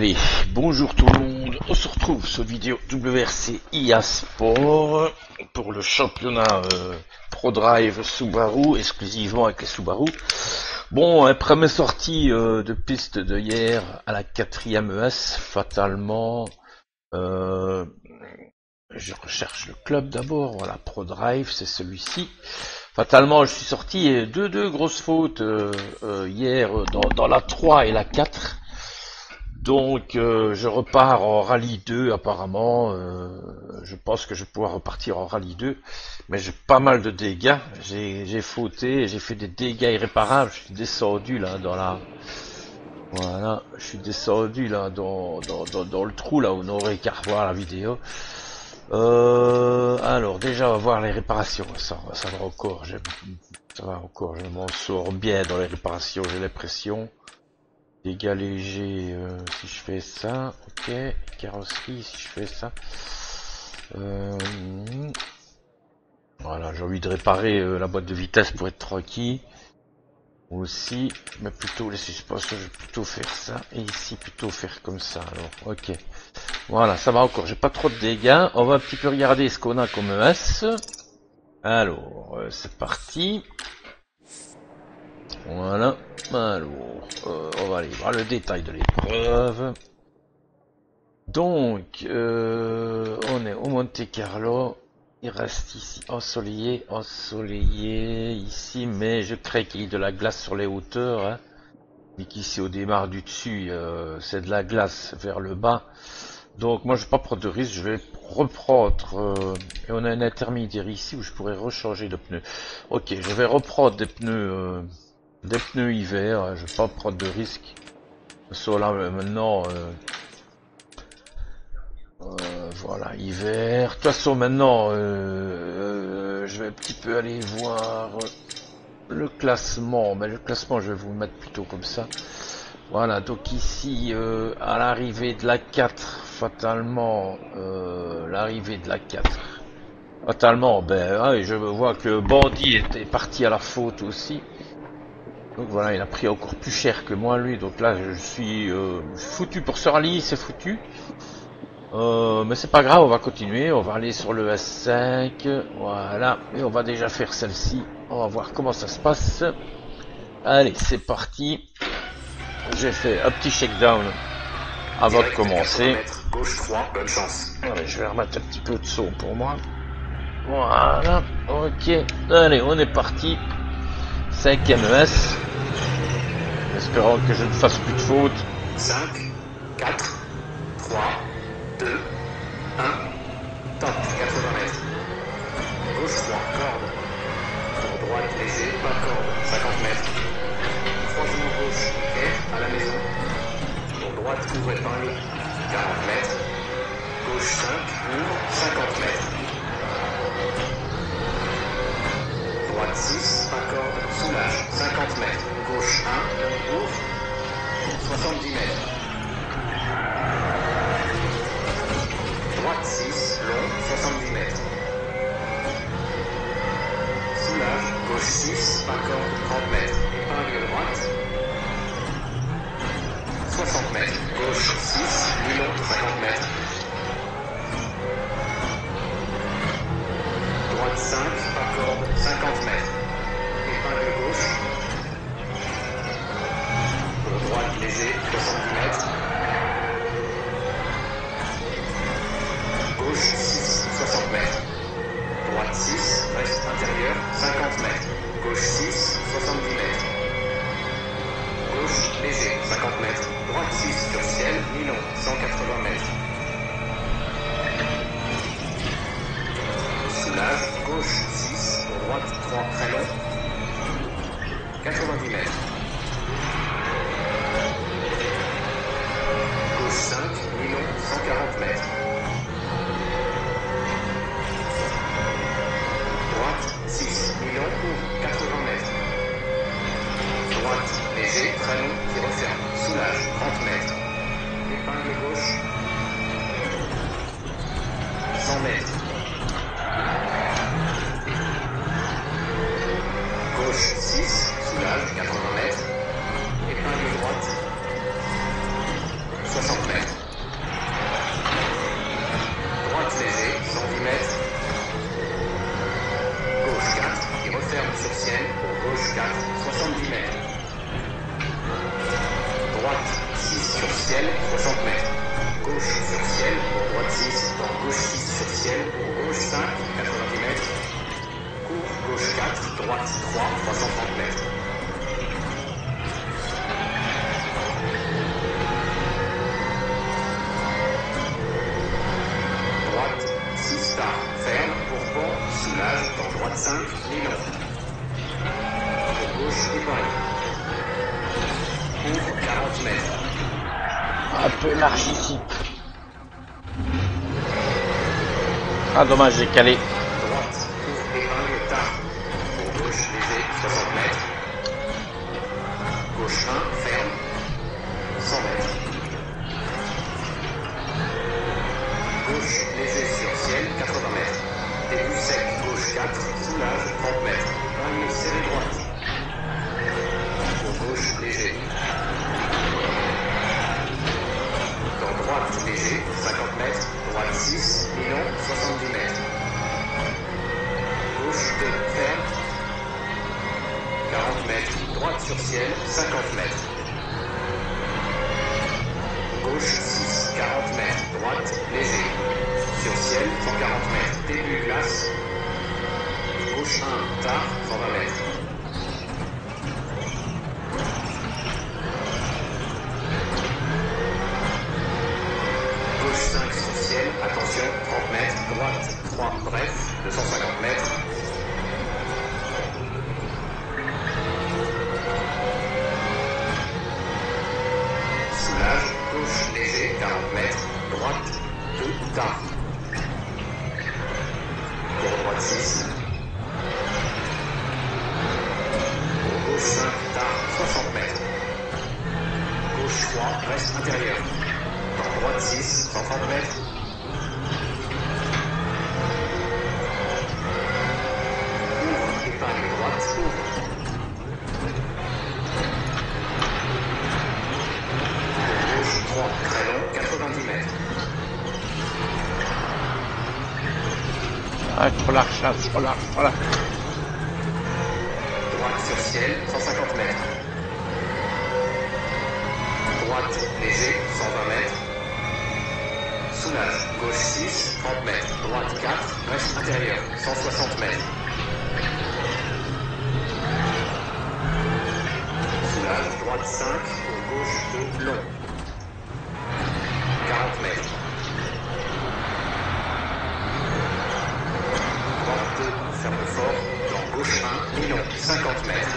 Allez, bonjour tout le monde, on se retrouve sur vidéo WRC IA Sport pour le championnat euh, Pro Drive Subaru, exclusivement avec les Subaru. Bon, après mes sorties euh, de piste de hier à la quatrième ES, fatalement, euh, je recherche le club d'abord, voilà, Pro Drive, c'est celui-ci. Fatalement, je suis sorti deux, deux grosses fautes hier dans, dans la 3 et la 4. Donc euh, je repars en rallye 2 apparemment. Euh, je pense que je vais pouvoir repartir en rallye 2. Mais j'ai pas mal de dégâts. J'ai fauté, j'ai fait des dégâts irréparables. Je suis descendu là dans la. Voilà, je suis descendu là dans, dans, dans, le trou là où on aurait qu'à revoir la vidéo. Euh, alors déjà on va voir les réparations. Ça, ça va encore. Ça va encore. Je m'en sors bien dans les réparations. J'ai l'impression. Dégâts légers, euh, si je fais ça, ok. Carrosserie, si je fais ça. Euh, voilà, j'ai envie de réparer euh, la boîte de vitesse pour être tranquille. Aussi, mais plutôt les suspensions, je vais plutôt faire ça. Et ici, plutôt faire comme ça. Alors, ok. Voilà, ça va encore. J'ai pas trop de dégâts. On va un petit peu regarder ce qu'on a comme ES. Alors, c'est parti. Voilà. Alors, euh, on va aller voir le détail de l'épreuve. Donc, euh, on est au Monte Carlo. Il reste ici ensoleillé, ensoleillé ici, mais je crée qu'il y ait de la glace sur les hauteurs. Hein. Qu'ici au démarre du dessus, euh, c'est de la glace vers le bas. Donc moi je vais pas prendre de risque, je vais reprendre, et on a un intermédiaire ici où je pourrais rechanger de pneus. Ok, je vais reprendre des pneus des pneus hiver, je vais pas prendre de risques. Soit là maintenant, euh, euh, voilà, hiver. De toute façon maintenant, euh, je vais un petit peu aller voir le classement. Mais le classement, je vais vous mettre plutôt comme ça. Voilà, donc ici, à l'arrivée de la 4, fatalement, l'arrivée de la 4. Fatalement, ben, je vois que Bandit était parti à la faute aussi. Donc voilà, il a pris encore plus cher que moi lui. Donc là, je suis euh, foutu pour rallye, c'est foutu. Euh, mais c'est pas grave, on va continuer. On va aller sur le S5. Voilà. Et on va déjà faire celle-ci. On va voir comment ça se passe. Allez, c'est parti. J'ai fait un petit shakedown avant de commencer. Gauche 3, bonne chance. Allez, je vais remettre un petit peu de son pour moi. Voilà. Ok. Allez, on est parti. 5 MES. Espérons que je ne fasse plus de faute. 5, 4, 3, 2, 1. Top, 80 mètres. Gauche 3, corde. Pour droite, léger, pas de corde, 50 mètres. Croisement gauche, ok, à la maison. Pour droite, ouvre épingle, 40 mètres. Gauche 5, ouvre, 50 mètres. Droite 6, pas corde, soulage, 50 mètres. Gauche 1, ouvre, 70 mètres. Droite 6, long, 70 mètres. Soulage, gauche 6, pas corde, 30 mètres. Épingle droite. 60 mètres. Gauche 6, lui long, 50 mètres. Droite 5, pas corde, 50 mètres. Épingle gauche. 70 mètres. Droite 6 sur ciel, 60 mètres. Gauche sur ciel, droite 6, pour gauche 6 sur ciel, gauche 5, 90 mètres. Cours gauche 4, droite 3, 330 mètres. Ah dommage, j'ai calé. Gauche 6, 40 mètres. Droite, léger. Sur ciel, 140 mètres. Début glace. Gauche 1, tard, 120 mètres. Gauche 5 sur ciel, attention, 30 mètres. Droite 3, bref, 250 mètres. 6, 30 mètres. Droite 4, reste intérieur, 160 mètres. Soulage, droite 5, pour gauche 2, long. 40 mètres. Droite 2, ferme fort. Dans gauche 1, Milan, 50 mètres.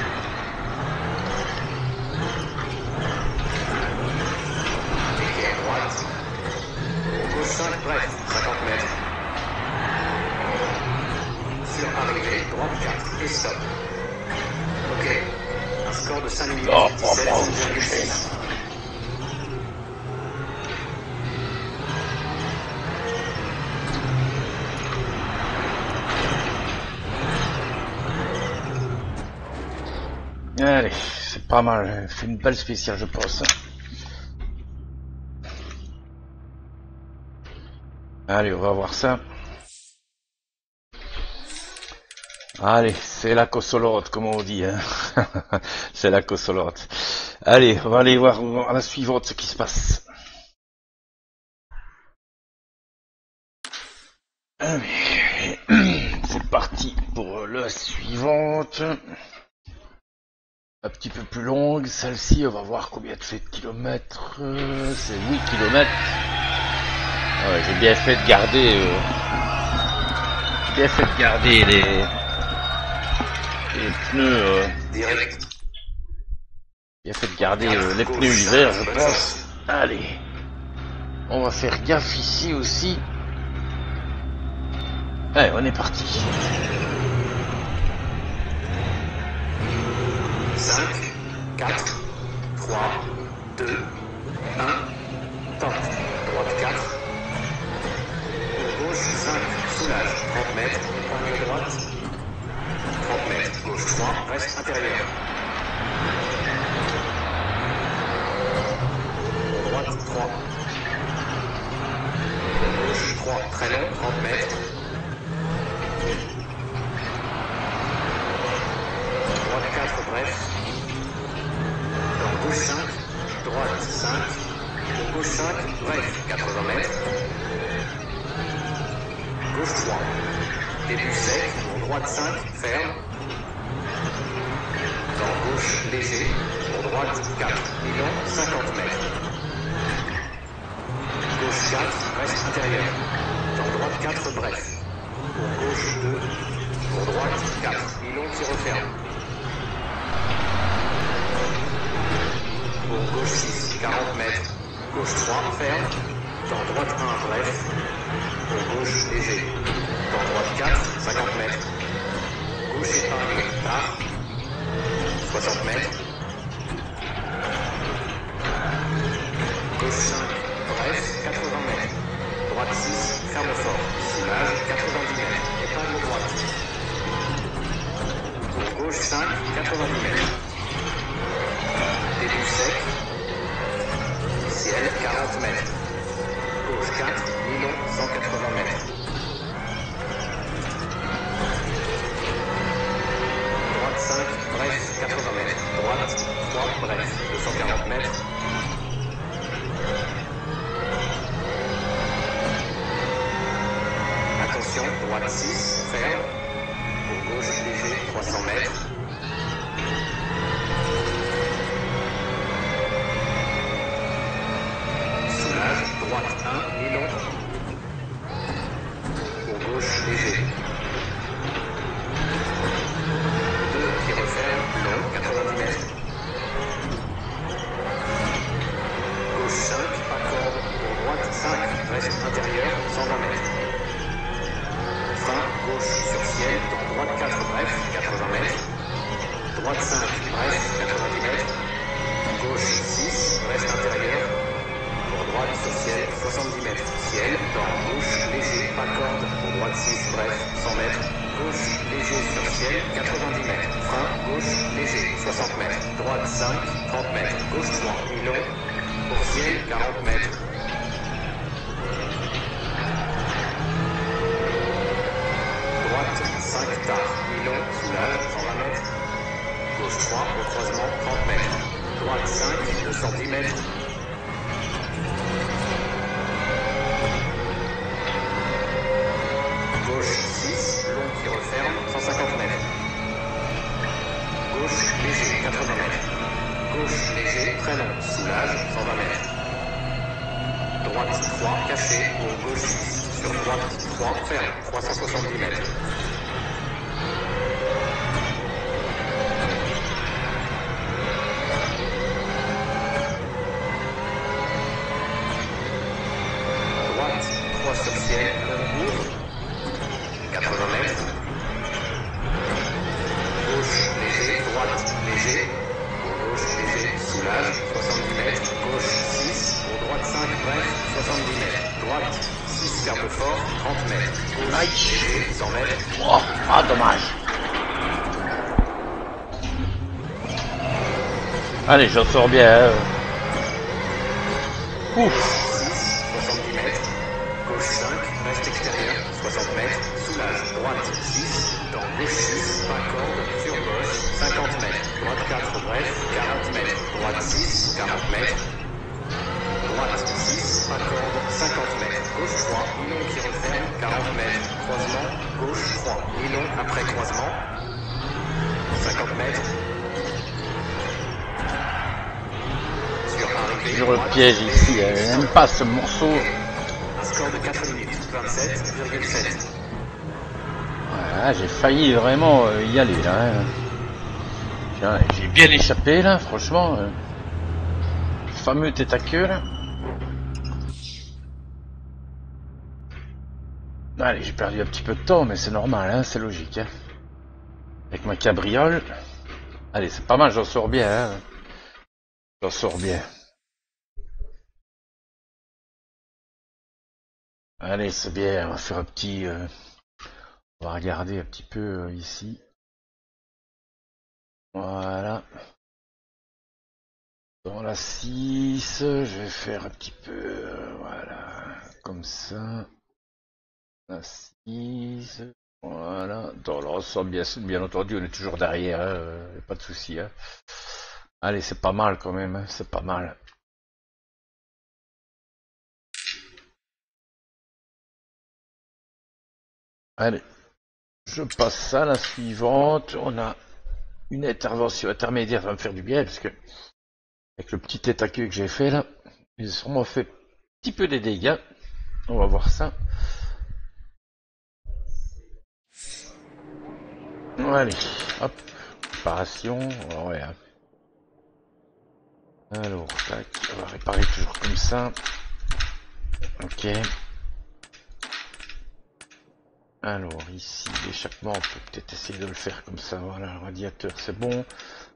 Équerre droite. Pour gauche 5, bref, 50 mètres. Sur arrivée, droite 4, et stop. Ok. Un score de 5 minutes Oh, oh, 17, oh, 5,6. Allez, c'est pas mal. C'est une belle spéciale, je pense. Allez, on va voir ça. Allez, c'est la cossolote, comme on dit. Hein. c'est la cossolote. Allez, on va aller voir à la suivante ce qui se passe. C'est parti pour la suivante. Un petit peu plus longue, celle-ci, on va voir combien de kilomètres. C'est 8 kilomètres. Ouais, j'ai bien fait de garder. euh, j'ai bien fait de garder les, les pneus. euh, Direct. bien fait de garder euh, les pneus hiver, je pense. Allez. On va faire gaffe ici aussi. Allez, on est parti. 5, 4, 3, 2, 1, top. Droite 4. Pour gauche 5, soulage. 30 mètres, épingle droite. 30 mètres, gauche 3, reste intérieur. Droite 3. Pour gauche 3, très long, 30 mètres. Droite 4, bref. Gauche 5, droite 5, pour gauche 5, bref, 80 mètres. Gauche 3. Début sec, droite 5, ferme. Léger, pour droite 4, Milan 50 mètres. Gauche 4, reste intérieur. Dans droite 4, bref. Pour gauche 2, pour droite 4, Milon qui referme. Pour gauche 6, 40 mètres. Gauche 3, ferme. Dans droite 1, bref. Pour gauche léger. Dans droite 4, 50 mètres. Gauche épingle, part. 60 mètres. Gauche 5, bref, 80 mètres. Droite 6, ferme fort. Soulage, 90 mètres. Épingle droite. Gauche 5, 90 mètres. Début sec. Ciel, 40 mètres. Gauche 4, Milon, 180 mètres. 370 Allez, j'en sors bien. hein. Ouf. Vraiment euh, y aller là. J'ai bien échappé là, franchement. euh. Le fameux tête à queue là. Allez, j'ai perdu un petit peu de temps, mais c'est normal, hein, c'est logique. Hein. Avec ma cabriole. Allez, c'est pas mal, j'en sors bien. Hein. J'en sors bien. Allez, c'est bien, on va faire un petit... euh, On va regarder un petit peu euh, ici. Voilà. Dans la 6, je vais faire un petit peu... Voilà, comme ça. La 6, voilà. Dans l'ensemble, bien, bien entendu, on est toujours derrière, hein, euh, pas de souci. Hein. Allez, c'est pas mal quand même, hein, c'est pas mal. Allez, je passe à la suivante. On a une intervention intermédiaire va me faire du bien parce que avec le petit tête à queue que j'ai fait là, ils sûrement fait un petit peu des dégâts. On va voir ça. Allez, hop, réparation, hein. Alors, on va réparer toujours comme ça. Ok. Alors ici, l'échappement, on peut peut-être essayer de le faire comme ça. Voilà, le radiateur, c'est bon.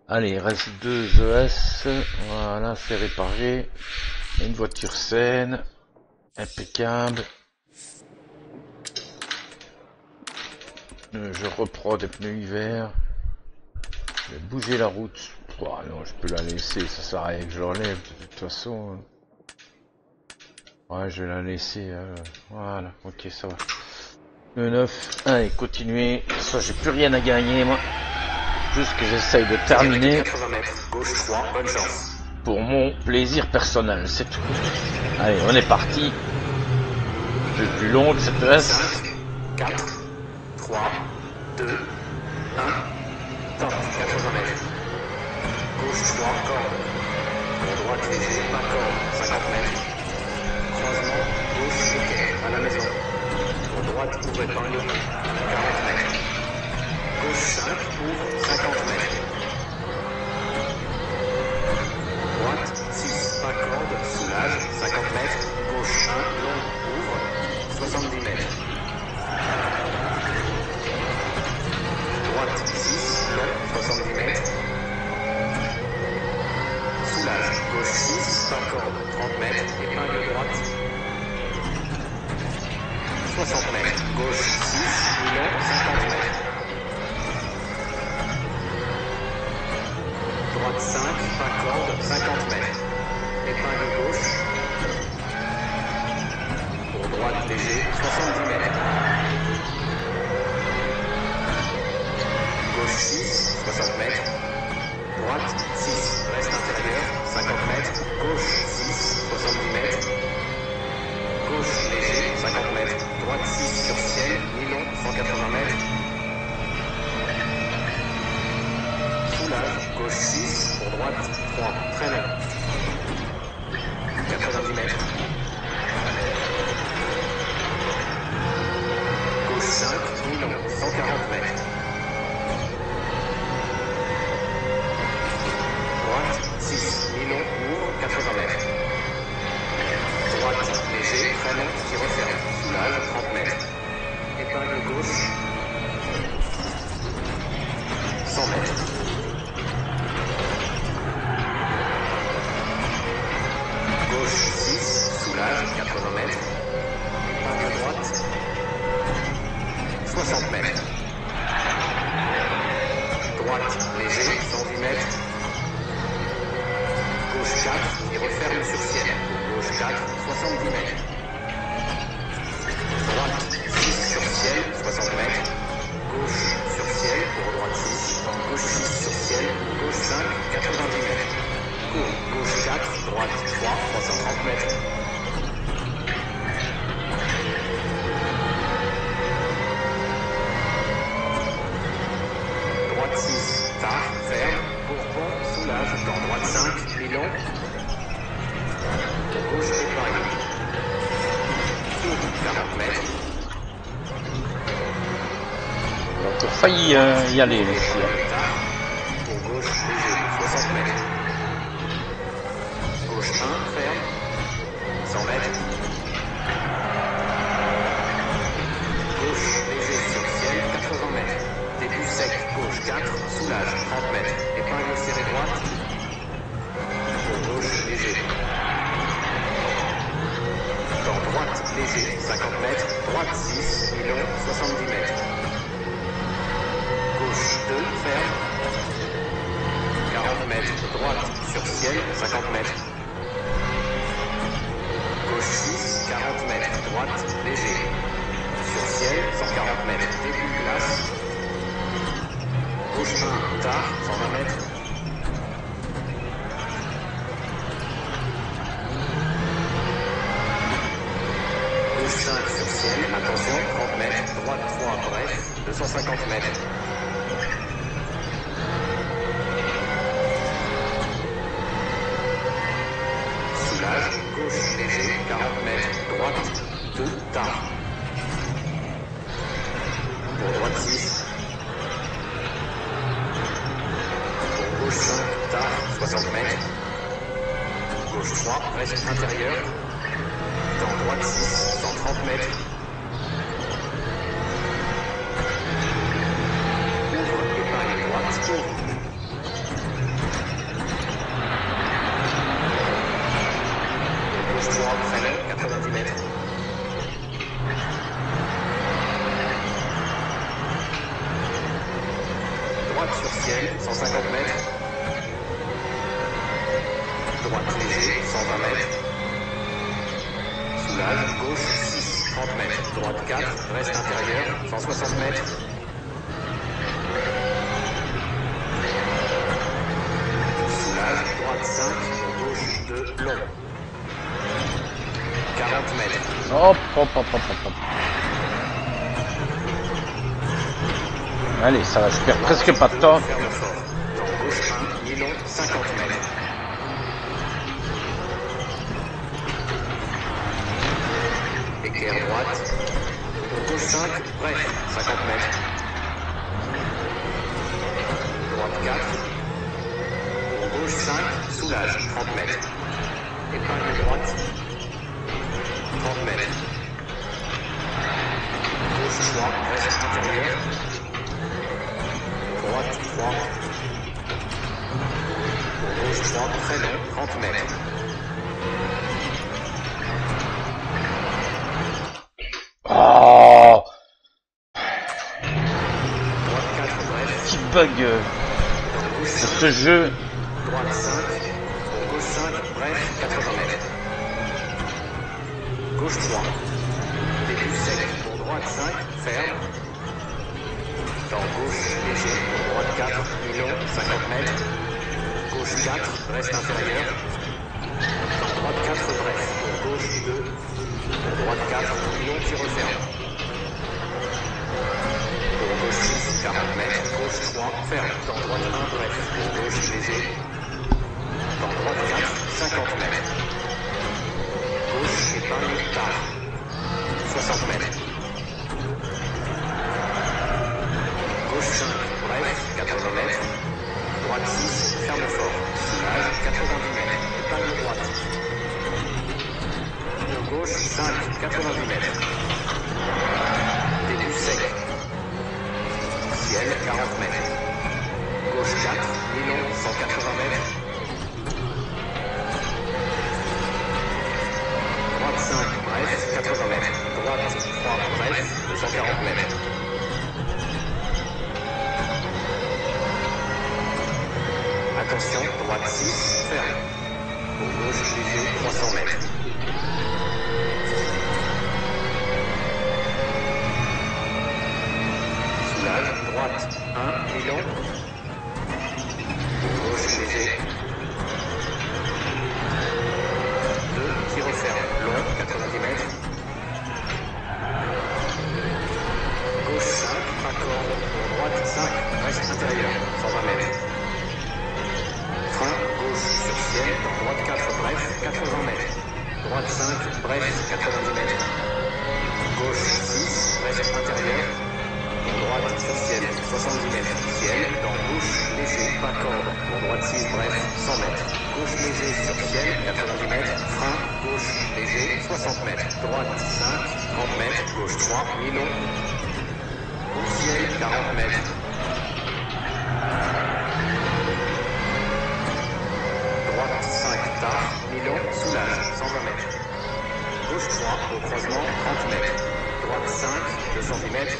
Allez, il reste deux ES. Voilà, c'est réparé. Une voiture saine. Impeccable. Euh, Je reprends des pneus hiver. Je vais bouger la route. Non, je peux la laisser, ça sert à rien que je l'enlève de toute façon. Ouais, je vais la laisser. euh, Voilà, ok, ça va. Le 9. Allez, continuez. Ça, j'ai plus rien à gagner, moi. Juste que j'essaye de terminer 80 mètres, gauche 3, bonne chance. pour mon plaisir personnel, c'est tout. Allez, on est parti. Un peu plus longue cette race. 5, 4, 3, 2, 1. Top, 80 mètres. Gauche 3, corde. Pour droite léger, pas corde, 50 mètres. Croisement, gauche, ok, à la maison. Pour droite, ouvre épingle, 40 mètres. Gauche 5, ouvre, 50 mètres. Droite 6, pas corde, soulage, 50 mètres. Gauche 1, long, ouvre, 70 mètres. 100 soulage, 30 mètres. Épingle serrée droite. Pour gauche léger. Dans droite léger, 50 mètres. Droite 6, Gauche 3, freine, 90 mètres. Droite sur ciel, 150 mètres. Droite léger, 120 mètres. Soulage, gauche 6, 30 mètres. Droite 4, reste intérieur, 160 mètres. Soulage, droite 5, gauche 2, long. 40 mètres. Allez, ça va, je perds presque pas de temps. Ferme fort. Dans gauche 1, mi-long, 50 mètres. Éclair droite. Pour gauche 5, bref, 50 mètres. Droite 4. Pour gauche 5, soulage, 30 mètres. Épingle droite. 30 mètres. Gauche 3, reste intérieur. Droite 3. Pour gauche 3, très long, 30 mètres. Oh, Droite 4, bref. petit bug sur 5, ce jeu. droite 5. Pour gauche 5, bref, 80 mètres. Gauche 3. Début sec. Pour droite 5, ferme. Dans gauche léger. Droite 4, mi-long, 50 mètres. Gauche 4, reste intérieur. Dans droite 4, bref. Gauche 2. Pour droite 4, mi-long qui referme. Pour gauche 6, 40 mètres. Gauche 3, ferme. Dans droite 1, bref. Gauche léger. Dans droite 4, 50 mètres. Gauche épingle tard. 60 mètres. Gauche 5, bref, 80 mètres. Droite 6, ferme fort. Soulage, 90 mètres. Épingle droite. Pour gauche 5, 90 mètres. Attention, droite 6, ferme. Gauche léger, 300 mètres. Soulage, droite 1, mi-long. Pour gauche léger. 2 qui referme, long, 90 mètres. Gauche 5, accord. Droite 5, reste intérieur, 120 mètres. Droite 4, bref, 80 mètres. Droite 5, bref, 90 mètres. Gauche 6, reste intérieur. Droite sur ciel, 70 mètres. Ciel, dans gauche, léger, pas corde. Pour droite 6, bref, 100 mètres. Gauche léger sur ciel, 90 mètres. Frein, gauche, léger, 60 mètres. Droite 5, 30 mètres. Gauche 3, mi-long. Ciel, 40 mètres. Mi-long, soulage, 120 mètres. Gauche 3, au croisement, 30 mètres. Droite 5, 210 mètres.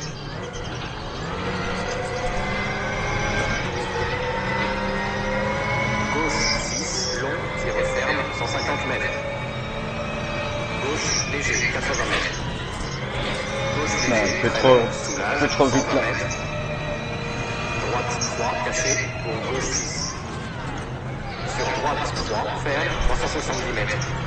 Gauche 6, long, qui referme, 150 mètres. Gauche léger, 80 mètres. Gauche Non, léger, très trop- soulage, trop vite, 120 là. mètres. Droite 3, caché, pour gauche 6. Sur droite 3, ferme, 370 mètres.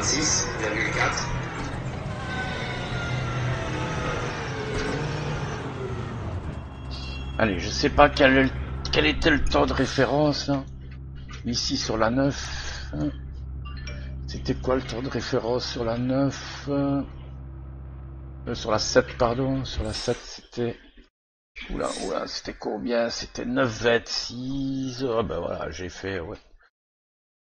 26,4. Allez, je sais pas quel, quel était le temps de référence là. Ici sur la 9. hein. C'était quoi le temps de référence sur la 9 euh, euh, Sur la 7, pardon. Sur la 7, c'était. Oula, oula, c'était combien? C'était 9,26. Ah ben voilà, j'ai fait.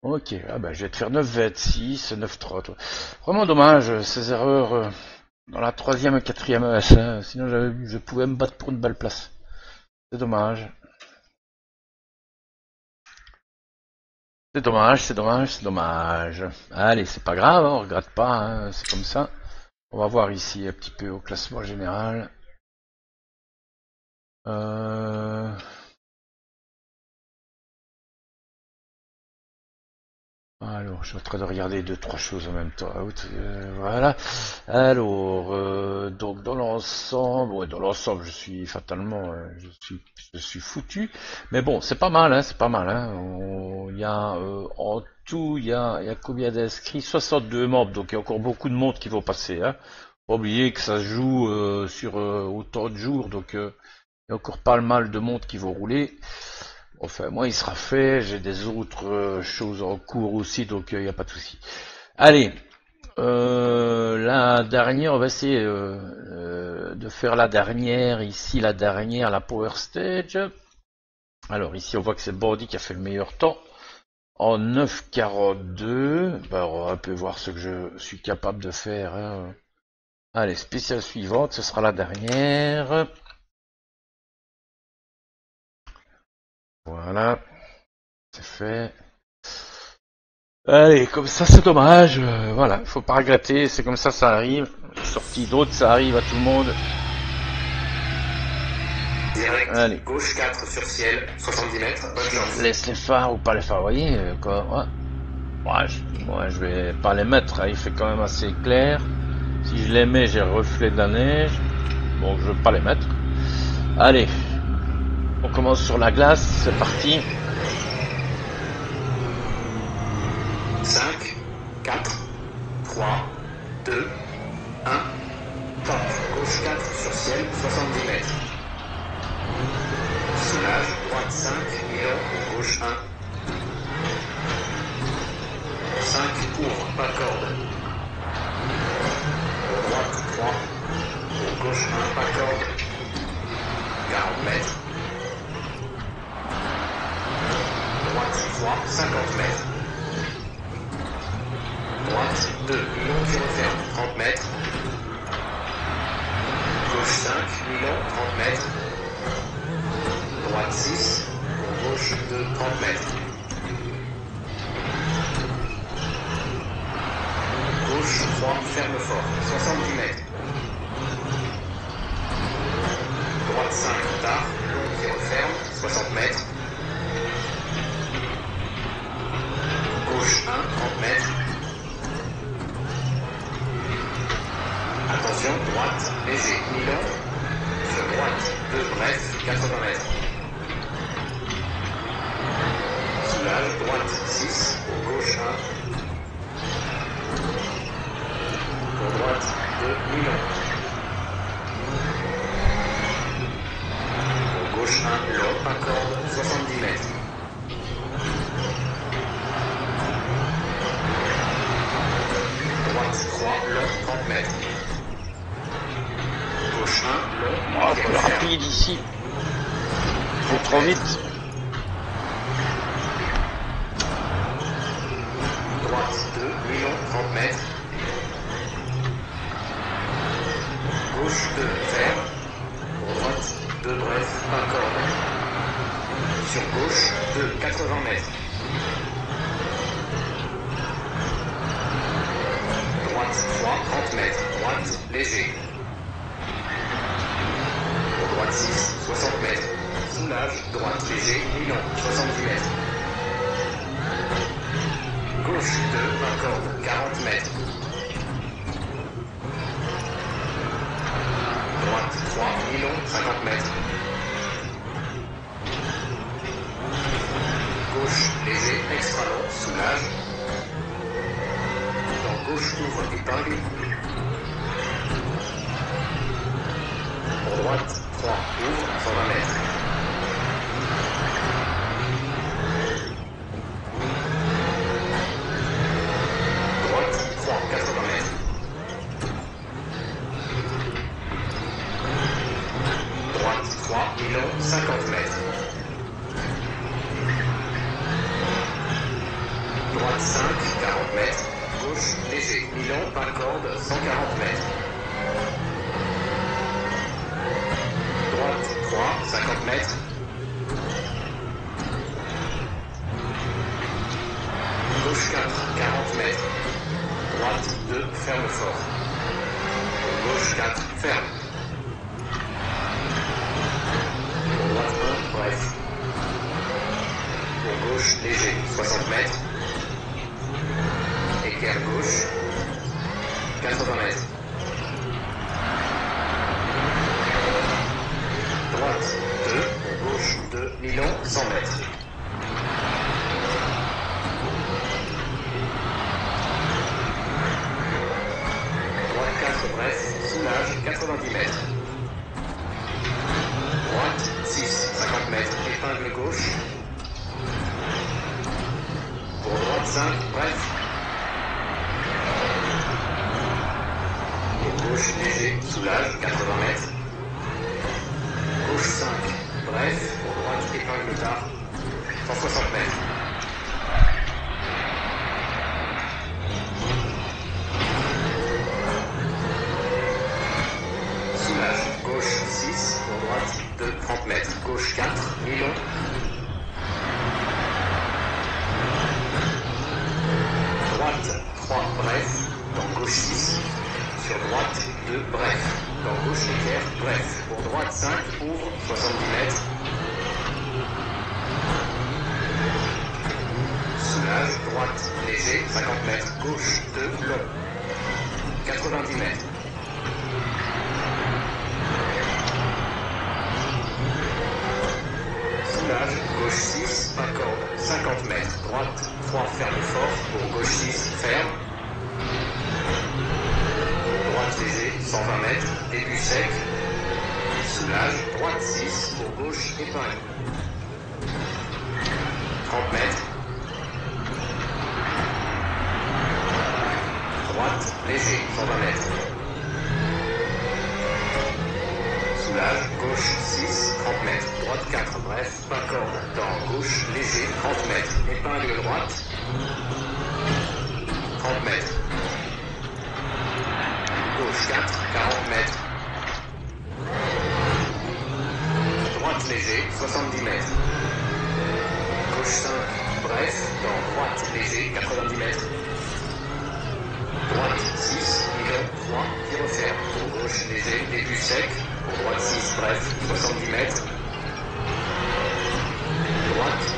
Ok, ah ben je vais te faire 9,26, 9,30. ouais. Vraiment dommage, ces erreurs euh, dans la troisième et quatrième ES. hein. Sinon, je pouvais me battre pour une belle place. C'est dommage. C'est dommage, c'est dommage, c'est dommage. Allez, c'est pas grave, hein, on regrette pas, hein, c'est comme ça. On va voir ici un petit peu au classement général. Euh... Alors, je suis en train de regarder deux, trois choses en même temps. Out, euh, voilà. Alors, euh, donc dans l'ensemble, ouais, dans l'ensemble, je suis fatalement, euh, je suis, je suis foutu. Mais bon, c'est pas mal, hein, c'est pas mal. Hein. Il y a euh, en tout, il y a, y a combien d'inscrits? 62 membres, donc il y a encore beaucoup de monde qui vont passer. Hein. Pas oublier que ça se joue sur autant de jours, donc il y a encore pas mal de monde qui vont rouler. Enfin, moi, il sera fait. J'ai des autres euh, choses en cours aussi, donc il n'y a pas de souci. Allez, euh, la dernière, on va essayer euh, euh, de faire la dernière. Ici, la dernière, la Power Stage. Alors ici, on voit que c'est Bandy qui a fait le meilleur temps. En 9.42. Ben, on va un peu voir ce que je suis capable de faire. hein. Allez, spéciale suivante, ce sera la dernière. Voilà, c'est fait. Allez, comme ça c'est dommage, euh, voilà, faut pas regretter, c'est comme ça ça arrive. Sortie d'autres, ça arrive à tout le monde. Direct, Allez. gauche 4 sur ciel, 70 mètres, bonne chance. Laisse les phares ou pas les phares, vous voyez euh, quoi. Ouais. Ouais, je, moi je vais pas les mettre, hein, il fait quand même assez clair. Si je les mets, j'ai le reflet de la neige. Donc je vais pas les mettre. Allez, on commence sur la glace, c'est parti. 5, 4, 3, 2, 1. Top. Gauche 4 sur ciel, 70 mètres. Soulage, droite 5, Milan, gauche 1. 5, ouvre, pas corde. Droite 3. Gauche 1, pas corde. 40 mètres. Droite 3, 50 mètres. Droite 2, Milan qui referme, 30 mètres. Gauche 5, Milan, 30 mètres. Droite 6, gauche 2, 30 mètres. Gauche 3, ferme fort, 70 mètres. Droite 5, tard, long qui referme, 60 mètres. Gauche 1, 30 mètres. Attention, droite, léger, Milan. Sur droite, 2, bref, 80 mètres. Soulage, droite, 6, pour gauche 1. Pour droite, 2, Milan. Pour gauche 1, long, pas corde, 70 mètres. Droite 3, long, 30 mètres. Gauche 1, long, qui faut le referme. rapide ici. C'est trop vite. Saca usted. Léger, 30 mètres. Épingle droite. 30 mètres. Gauche 4, 40 mètres. Droite léger, 70 mètres. Gauche 5, bref, dans droite léger, 90 mètres. Droite 6, milieu 3, qui referme. Pour gauche léger, début sec. Pour droite 6, bref, 70 mètres. Droite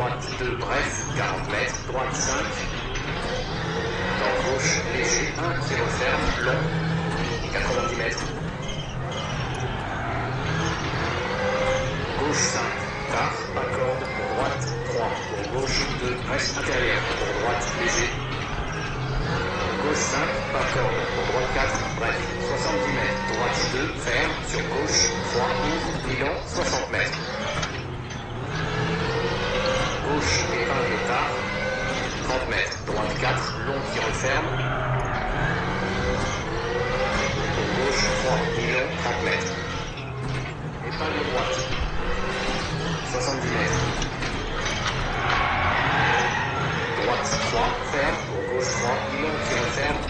droite 2, bref, 40 mètres, droite 5, dans gauche, léger 1 qui referme, long, 90 mètres, gauche 5, barre, corde. droite 3, pour gauche 2, reste intérieur, pour droite, léger, gauche 5, pas corde, pour droite 4, bref, 70 mètres, droite 2, ferme, sur gauche, 3, 3, ferme, pour gauche 3, il tire ferme,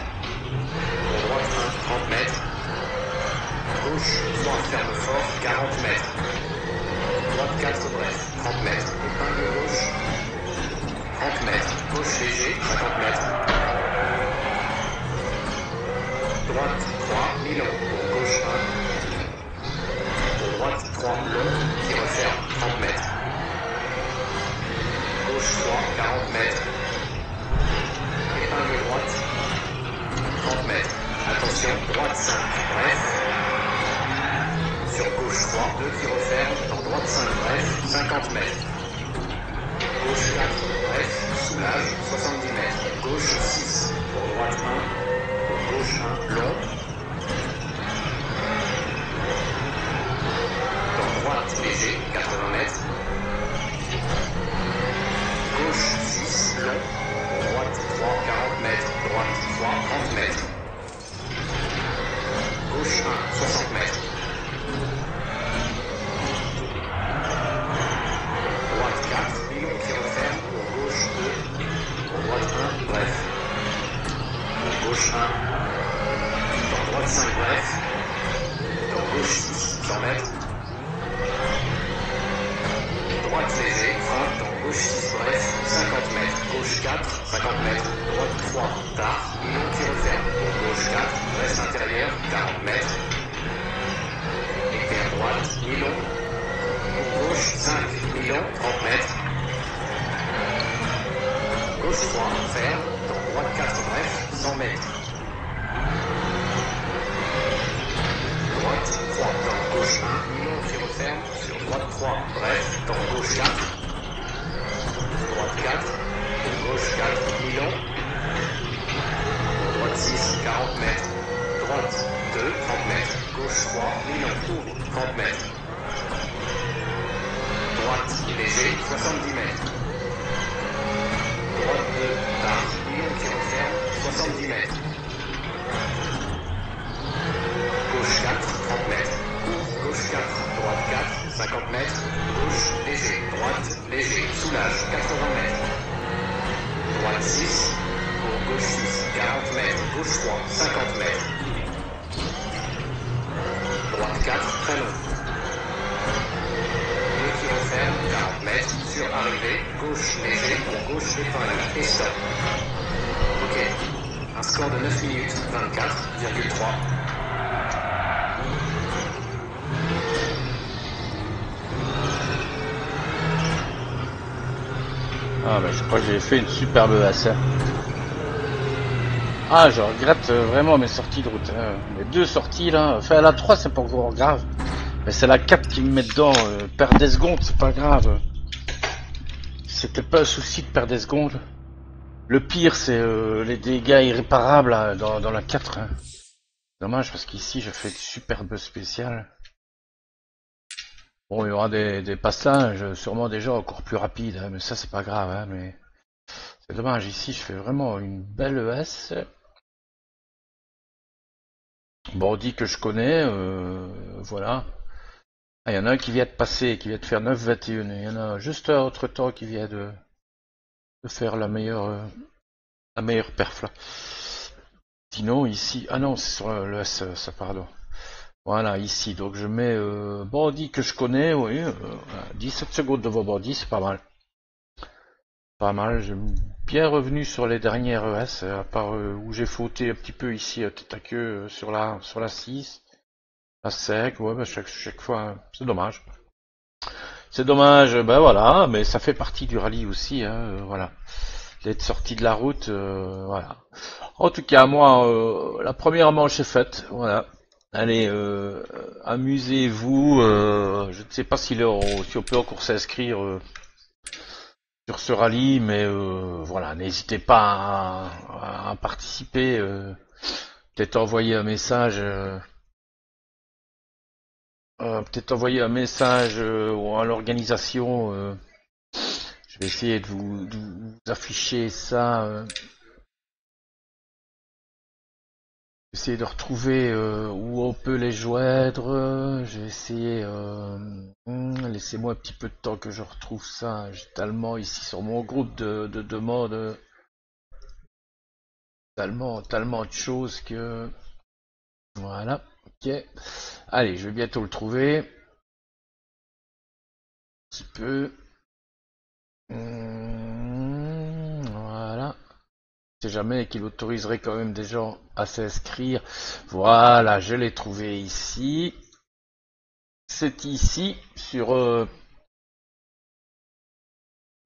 pour droite 1, 30 mètres, gauche 3, ferme fort, 40 mètres, droite 4, bref, 30 mètres, épingle gauche, 30 mètres, gauche léger, 50 mètres, droite 3, Milon, pour gauche 1, pour droite 3, long, Droite 5, bref. Sur gauche 3, 2 qui referme, dans droite 5, bref, 50 mètres. Gauche 4, bref, soulage, 70 mètres. Gauche 6, pour droite 1, pour gauche 1, long. Dans droite léger, 80 mètres. Gauche 1. Dans droite 5, bref. Dans gauche 6, 100 mètres. Droite léger, fin, dans gauche 6, bref, 50 mètres. Gauche 4, 50 mètres. Droite 3, tard, mi-long qui referme. Gauche 4, reste intérieur, 40 mètres. Éclair droite, mi-long. Pour gauche 5, mi-long, 30 mètres. Gauche 3, ferme, dans droite 4, bref, 100 mètres. Droite 3, dans gauche 1, mi-long qui referme, sur droite 3, bref, dans gauche 4. Droite 4, pour gauche 4, mi-long. Droite 6, 40 mètres. Droite 2, 30 mètres. Gauche 3, mi-long, ouvre, 30 mètres. Droite léger, 70 mètres. Droite 2, tard, mi-long qui referme, 70 mètres. Gauche 4, 30 mètres. Gauche 4, droite 4, 50 mètres. Gauche léger, droite léger, soulage, 80 mètres. Droite 6, pour gauche 6, 40 mètres. Gauche 3, 50 mètres. Droite 4, très long. Deux qui referme, 40 mètres. Sur arrivée, gauche léger, pour gauche épingle. Et stop. Un score de 9 minutes, 24,3. Ah bah je crois que j'ai fait une superbe hein. Ah je regrette euh, vraiment mes sorties de route. hein. Mes deux sorties là. Enfin la 3 c'est pas encore grave. Mais c'est la 4 qui me met dedans. Euh, perdre des secondes c'est pas grave. C'était pas un souci de perdre des secondes. Le pire c'est euh, les dégâts irréparables dans, la 4. hein. Dommage parce qu'ici je fais du superbe spécial. Bon, il y aura des, passages sûrement déjà encore plus rapides, hein, mais ça c'est pas grave, hein, mais c'est dommage. Ici, je fais vraiment une belle ES. Bon, on dit que je connais, euh, voilà. Ah, il y en a un qui vient de passer, qui vient de faire 9,21. Il y en a juste un autre temps qui vient de, de faire la meilleure, euh, la meilleure perf là. Sinon, ici, ah non, c'est sur le S, ça, pardon. Voilà, ici, donc je mets euh, body que je connais, oui, euh, voilà, 17 secondes de vos body, c'est pas mal. Pas mal, j'ai bien revenu sur les dernières ES, à part euh, où j'ai fauté un petit peu ici à tête à queue euh, sur la sur la 6, la 5, ouais, bah, chaque, chaque fois, hein, c'est dommage. C'est dommage, ben voilà, mais ça fait partie du rallye aussi, hein, euh, voilà. D'être sorti de la route, euh, voilà. En tout cas, moi, euh, la première manche est faite, voilà. Allez, amusez-vous. je ne sais pas si, on peut encore s'inscrire sur ce rallye, mais voilà, n'hésitez pas à, à participer. Peut-être envoyer un message. Euh, Peut-être envoyer un message euh, à l'organisation. euh, je vais essayer de vous, afficher ça. essayer de retrouver où on peut les joindre. J'ai essayé. Hmm, Laissez-moi un petit peu de temps que je retrouve ça. J'ai tellement ici sur mon groupe de, de demandes. Tellement, tellement de choses que. Voilà. Allez, je vais bientôt le trouver. Un petit peu. Hum, voilà. Je sais jamais qu'il autoriserait quand même des gens à s'inscrire. Voilà, je l'ai trouvé ici. C'est ici sur euh,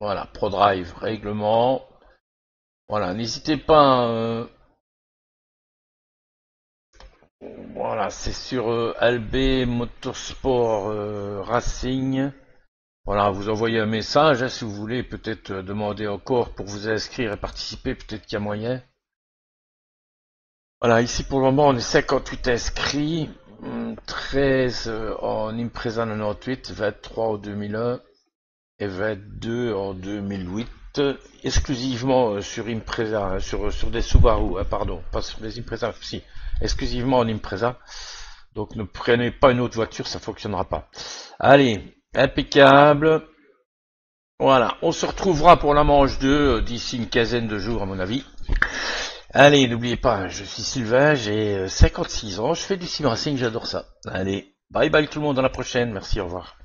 voilà ProDrive règlement. Voilà, n'hésitez pas. euh, voilà, c'est sur euh, LB Motorsport euh, Racing. Voilà, vous envoyez un message hein, si vous voulez, peut-être euh, demander encore pour vous inscrire et participer, peut-être qu'il y a moyen. Voilà, ici pour le moment on est 58 inscrits, hum, 13 euh, en Impreza 98, 23 en 2001 et 22 en 2008, euh, exclusivement sur Impreza, hein, sur, des Subaru, hein, pardon, pas sur des Impreza, si, exclusivement en Impreza. Donc ne prenez pas une autre voiture, ça fonctionnera pas. Allez, impeccable. Voilà, on se retrouvera pour la manche 2 euh, d'ici une quinzaine de jours à mon avis. Allez, n'oubliez pas, je suis Sylvain, j'ai euh, 56 ans, je fais du sim racing, j'adore ça. Allez, bye bye tout le monde, à la prochaine, merci, au revoir.